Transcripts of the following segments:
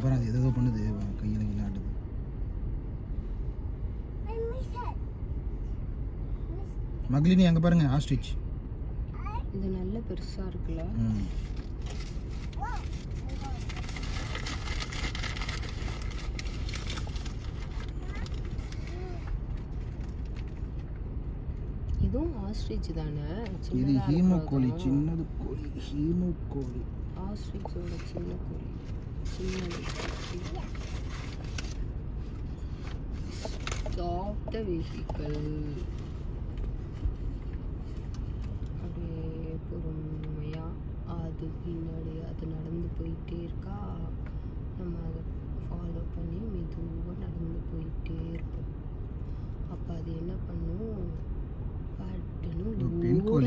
பாரு அது ஏதோ பண்ணுது கையில் கீழே ஆட்டுது. மகளினி அங்கே பாருங்க ஆஸ்ட்ரிச் இது நல்ல பெருசா இருக்குல்ல. இதுவும் ஆஸ்ட்ரிச் தானே? இது ஹீமோ. கோழி சின்னது கோழி ஹீமோ கோழி ஆஸ்ட்ரிச்சோட சின்ன கோழி சின்னது சாஃப்ட் வெஹிக்கல் அப்படியே பொறுமையாக அது பின்னாடி அது நடந்து போயிட்டே இருக்கா நம்ம அதை ஃபாலோ பண்ணி மெதுவாக நடந்து போயிட்டே இருப்போம் அப்போ அது என்ன பண்ணும் பாட்டுன்னு ஓட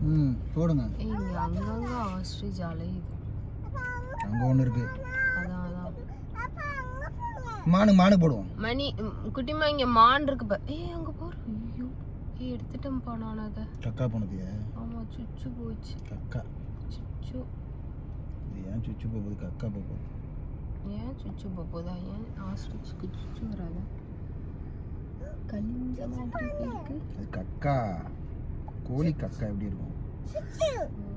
ம் போடுங்க. இங்க அங்கங்க ஆஸ்ட்ரிச் அலையுது அங்கே ஒன்று இருக்கு. அதான் அதான். மானு மானு போடுவோம். மணி குட்டிமா இங்க மான் இருக்கு பா. ஏய் அங்க பாரு ஐயோ. ஏய் எடுத்துட்டேன்ப்பா நான் அதை. கக்கா போனது ஆமா சுச்சு போச்சு. கக்கா. சுச்சு. ஏன் சுச்சு போகுது? கக்கா போகுது. ஏன் சுச்சு போதா ஏன் ஆஸ்ட்ரிச்சுக்கு சுச்சு வராதா? கலிஞ்ச மாதிரி இருக்கு. கக்கா. கோழி கக்கா எப்படி இருக்கும்? 是这。